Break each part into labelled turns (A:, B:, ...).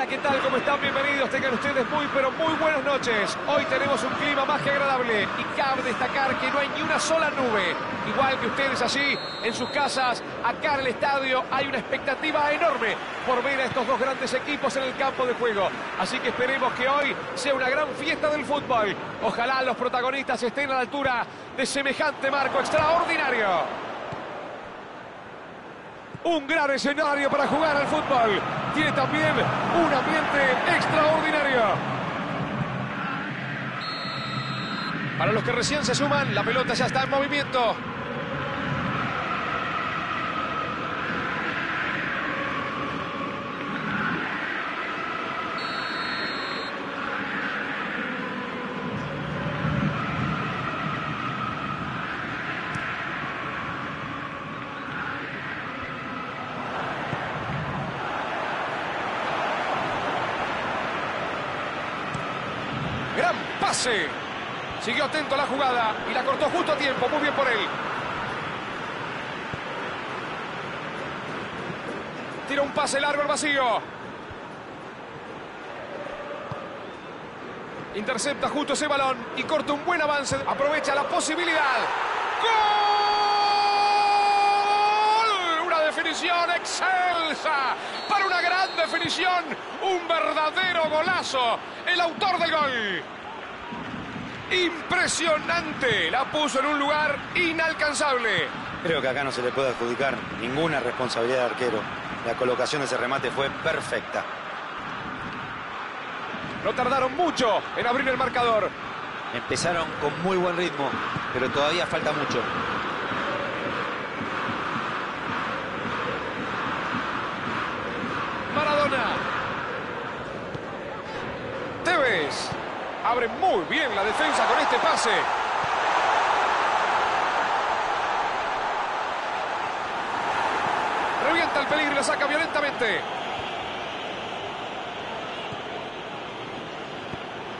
A: Hola, ¿qué tal? ¿Cómo están? Bienvenidos. Tengan ustedes muy, pero muy buenas noches. Hoy tenemos un clima más que agradable y cabe destacar que no hay ni una sola nube. Igual que ustedes allí, en sus casas, acá en el estadio, hay una expectativa enorme por ver a estos dos grandes equipos en el campo de juego. Así que esperemos que hoy sea una gran fiesta del fútbol. Ojalá los protagonistas estén a la altura de semejante marco extraordinario. Un gran escenario para jugar al fútbol. Tiene también un ambiente extraordinario. Para los que recién se suman, la pelota ya está en movimiento. Gran pase. Siguió atento a la jugada y la cortó justo a tiempo. Muy bien por él. Tira un pase largo al vacío. Intercepta justo ese balón y corta un buen avance. Aprovecha la posibilidad. ¡Gol! Una definición excelsa. Para una gran definición. Un verdadero golazo. El autor del gol. Impresionante. La puso en un lugar inalcanzable.
B: Creo que acá no se le puede adjudicar ninguna responsabilidad de arquero. La colocación de ese remate fue perfecta.
A: No tardaron mucho en abrir el marcador.
B: Empezaron con muy buen ritmo, pero todavía falta mucho.
A: Maradona. Tevez. Abre muy bien la defensa con este pase. Revienta el peligro y la saca violentamente.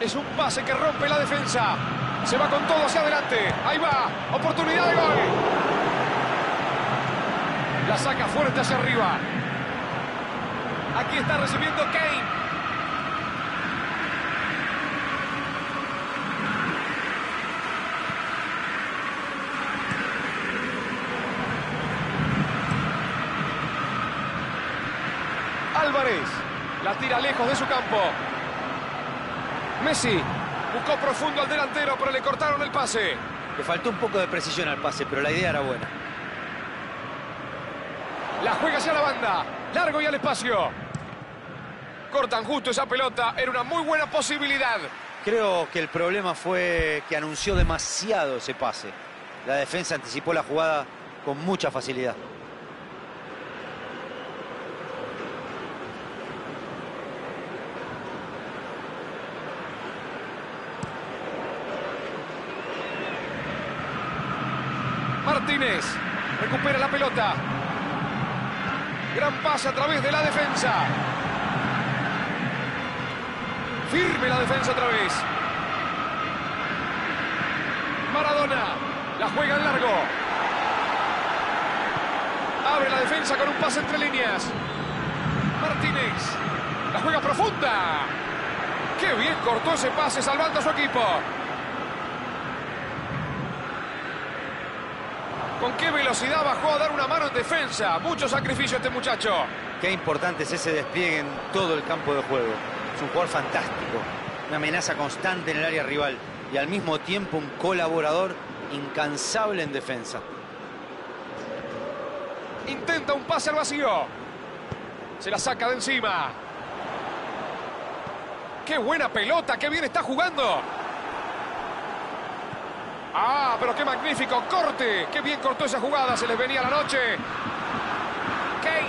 A: Es un pase que rompe la defensa. Se va con todo hacia adelante. Ahí va. Oportunidad de gol. La saca fuerte hacia arriba. Aquí está recibiendo Kane. Álvarez. La tira lejos de su campo. Messi. Buscó profundo al delantero, pero le cortaron el pase.
B: Le faltó un poco de precisión al pase, pero la idea era buena.
A: La juega hacia la banda. Largo y al espacio. Cortan justo esa pelota. Era una muy buena posibilidad.
B: Creo que el problema fue que anunció demasiado ese pase. La defensa anticipó la jugada con mucha facilidad.
A: Martínez recupera la pelota. Gran pase a través de la defensa. Firme la defensa otra vez. Maradona la juega en largo. Abre la defensa con un pase entre líneas. Martínez la juega profunda. Qué bien cortó ese pase salvando a su equipo. Con qué velocidad bajó a dar una mano en defensa. Mucho sacrificio este muchacho.
B: Qué importante es ese despliegue en todo el campo de juego. Es un jugador fantástico. Una amenaza constante en el área rival. Y al mismo tiempo un colaborador incansable en defensa.
A: Intenta un pase al vacío. Se la saca de encima. ¡Qué buena pelota! ¡Qué bien está jugando! ¡Ah, pero qué magnífico corte! ¡Qué bien cortó esa jugada! Se les venía la noche. Kane.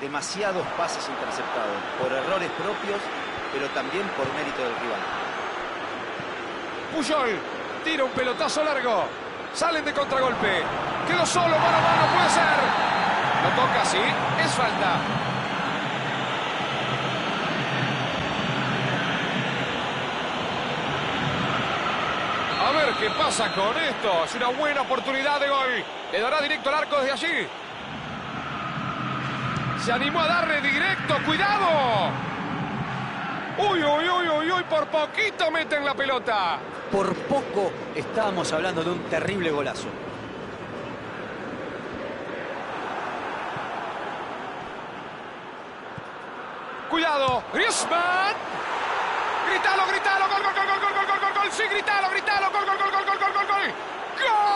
B: Demasiados pases interceptados por errores propios, pero también por mérito del rival.
A: Puyol tira un pelotazo largo. Salen de contragolpe. Quedó solo, mano a mano, puede ser. Lo toca, sí, es falta. ¿Qué pasa con esto? Es una buena oportunidad de gol. Le dará directo al arco desde allí. Se animó a darle directo. ¡Cuidado! Uy, uy, uy, uy, uy. Por poquito meten la pelota.
B: Por poco estábamos hablando de un terrible golazo.
A: Cuidado. Griezmann. Gritalo, gritalo. Gol, gol, gol, gol, gol, gol, gol, gol. Sí, gritalo, gritalo. Gol, gol, gol, gol, gol, gol, gol, gol. ¡Gol!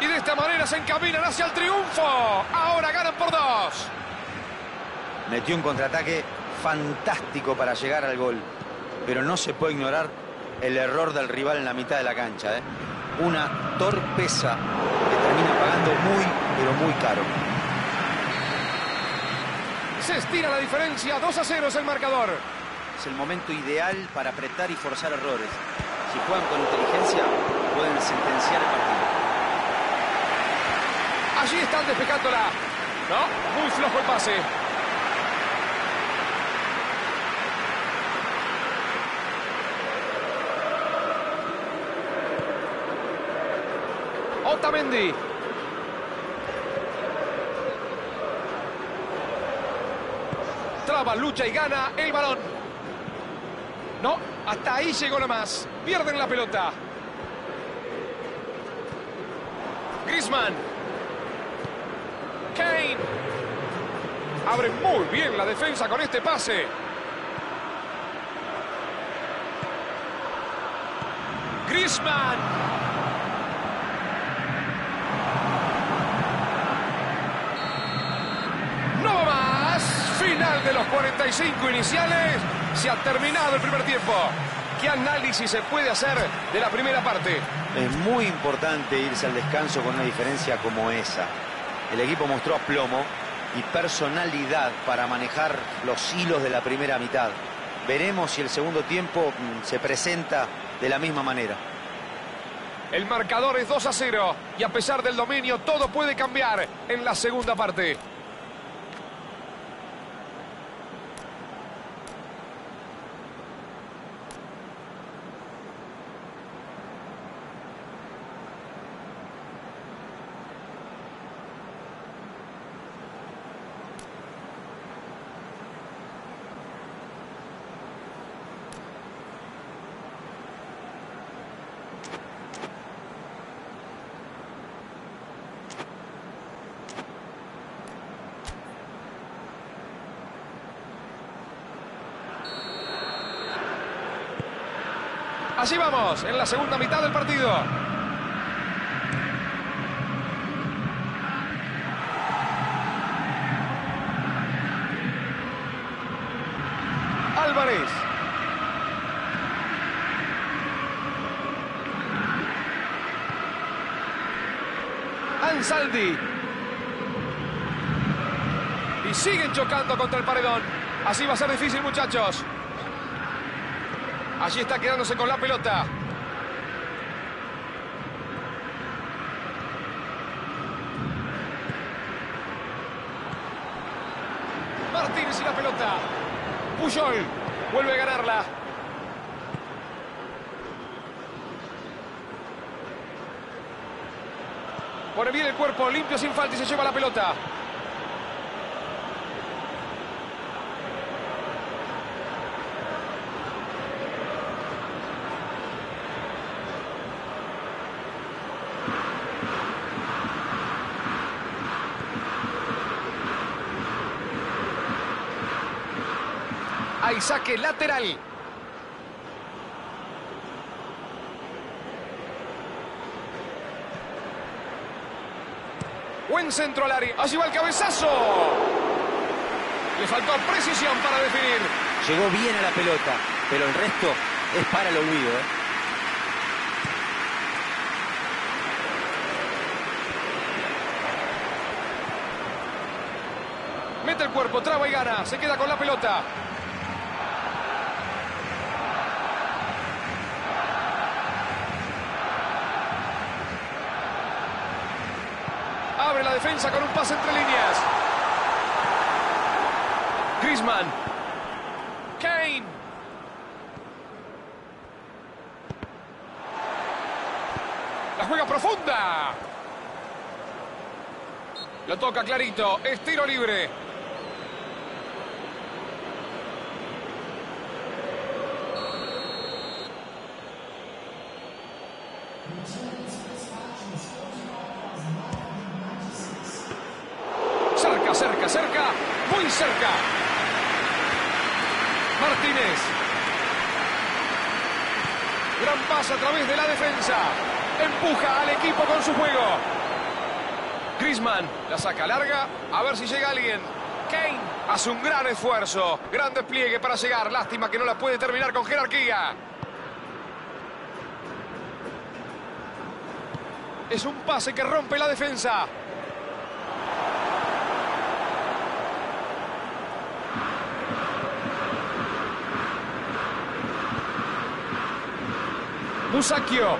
A: Y de esta manera se encaminan hacia el triunfo. Ahora ganan por dos.
B: Metió un contraataque fantástico para llegar al gol. Pero no se puede ignorar el error del rival en la mitad de la cancha. ¿eh? Una torpeza que termina pagando muy, pero muy caro.
A: Se estira la diferencia. 2 a 0 es el marcador.
B: Es el momento ideal para apretar y forzar errores. Si juegan con inteligencia, pueden sentenciar el partido.
A: Allí están despejándola. No, muy flojo el pase. Otamendi. Traba, lucha y gana el balón. No, hasta ahí llegó nomás. Pierden la pelota. Griezmann. Kane. Abre muy bien la defensa con este pase. Griezmann. No va más. Final de los 45 iniciales. Se ha terminado el primer tiempo. ¿Qué análisis se puede hacer de la primera parte?
B: Es muy importante irse al descanso con una diferencia como esa. El equipo mostró aplomo y personalidad para manejar los hilos de la primera mitad. Veremos si el segundo tiempo mm, se presenta de la misma manera.
A: El marcador es 2 a 0 y a pesar del dominio todo puede cambiar en la segunda parte. Así vamos, en la segunda mitad del partido. Álvarez. Ansaldi. Y siguen chocando contra el paredón. Así va a ser difícil, muchachos. Allí está quedándose con la pelota. Martínez y la pelota. Puyol vuelve a ganarla. Pone bien el cuerpo, limpio sin falta y se lleva la pelota. Saque lateral. Buen centro al área. Allí va el cabezazo. Le faltó precisión para definir.
B: Llegó bien a la pelota, pero el resto es para el olvido. ¿eh?
A: Mete el cuerpo, traba y gana. Se queda con la pelota. Abre la defensa con un pase entre líneas. Griezmann. Kane. La juega profunda. Lo toca clarito. Es tiro libre. Cerca, cerca. Muy cerca. Martínez. Gran pase a través de la defensa. Empuja al equipo con su juego. Griezmann la saca larga. A ver si llega alguien. Kane hace un gran esfuerzo. Gran despliegue para llegar. Lástima que no la puede terminar con jerarquía. Es un pase que rompe la defensa. Musacchio.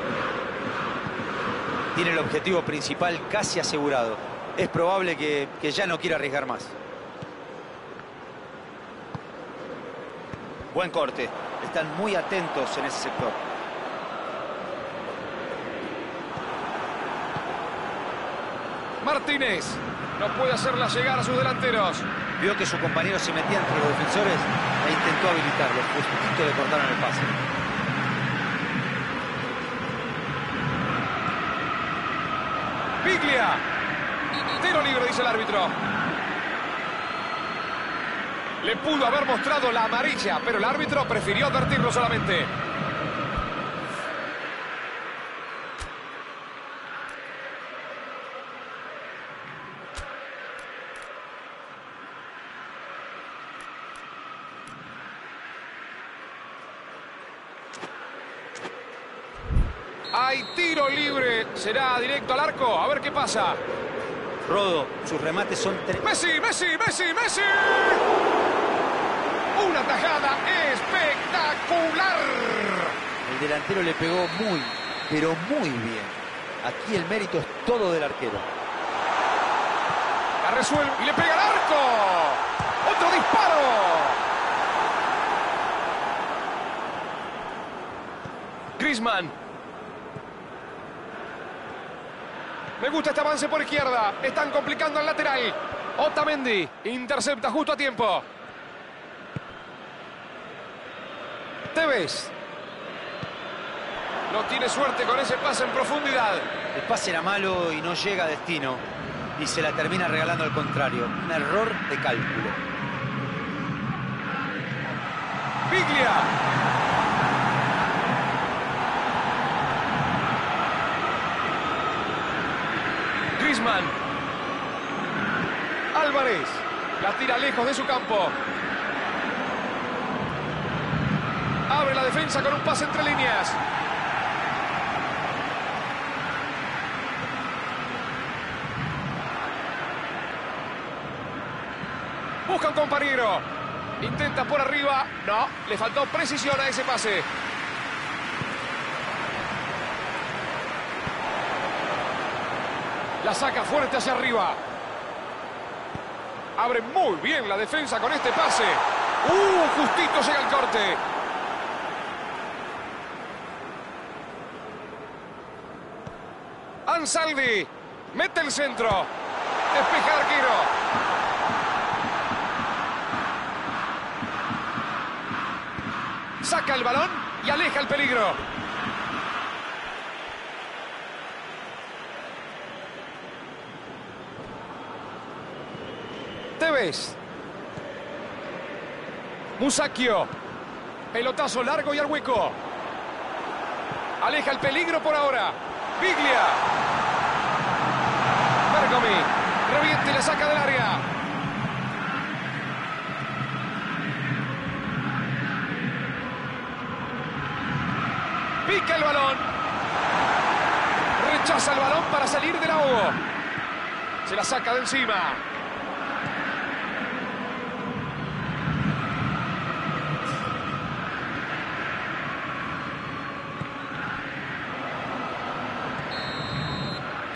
B: Tiene el objetivo principal casi asegurado. Es probable que, que ya no quiera arriesgar más. Buen corte. Están muy atentos en ese sector.
A: Martínez no puede hacerla llegar a sus delanteros.
B: Vio que su compañero se metía entre los defensores e intentó habilitarlo. Justito le cortaron el pase.
A: Biglia. Tiro libre, dice el árbitro. Le pudo haber mostrado la amarilla, pero el árbitro prefirió advertirlo solamente. Hay tiro libre. Será directo al arco. A ver qué pasa.
B: Rodo, sus remates son... tre-
A: Messi, Messi, Messi, Messi. Una tajada espectacular.
B: El delantero le pegó muy, pero muy bien. Aquí el mérito es todo del arquero.
A: La resuelve y le pega al arco. Otro disparo. Griezmann. Me gusta este avance por izquierda. Están complicando el lateral. Otamendi intercepta justo a tiempo. Tevez. No tiene suerte con ese pase en profundidad.
B: El pase era malo y no llega a destino. Y se la termina regalando al contrario. Un error de cálculo.
A: Biglia. Griezmann. La tira lejos de su campo. Abre la defensa con un pase entre líneas. Busca un compañero. Intenta por arriba. No, le faltó precisión a ese pase. La saca fuerte hacia arriba. Abre muy bien la defensa con este pase. ¡Uh! Justito llega el corte. Ansaldi. Mete el centro. Despeja el arquero. Saca el balón y aleja el peligro. Tevez. Musacchio. Pelotazo largo y al hueco. Aleja el peligro por ahora. Biglia. Bergomi. Reviente y la saca del área. Pica el balón. Rechaza el balón para salir del ahogo. Se la saca de encima.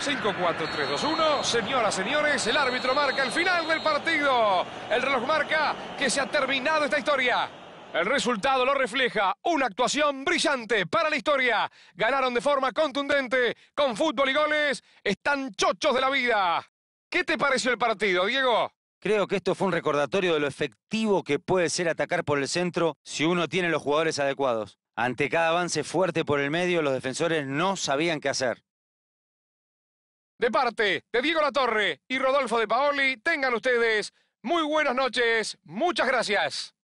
A: 5, 4, 3, 2, 1. Señoras, señores, el árbitro marca el final del partido. El reloj marca que se ha terminado esta historia. El resultado lo refleja. Una actuación brillante para la historia. Ganaron de forma contundente con fútbol y goles. Están chochos de la vida. ¿Qué te pareció el partido, Diego?
B: Creo que esto fue un recordatorio de lo efectivo que puede ser atacar por el centro si uno tiene los jugadores adecuados. Ante cada avance fuerte por el medio, los defensores no sabían qué hacer.
A: De parte de Diego Latorre y Rodolfo de Paoli, tengan ustedes muy buenas noches. Muchas gracias.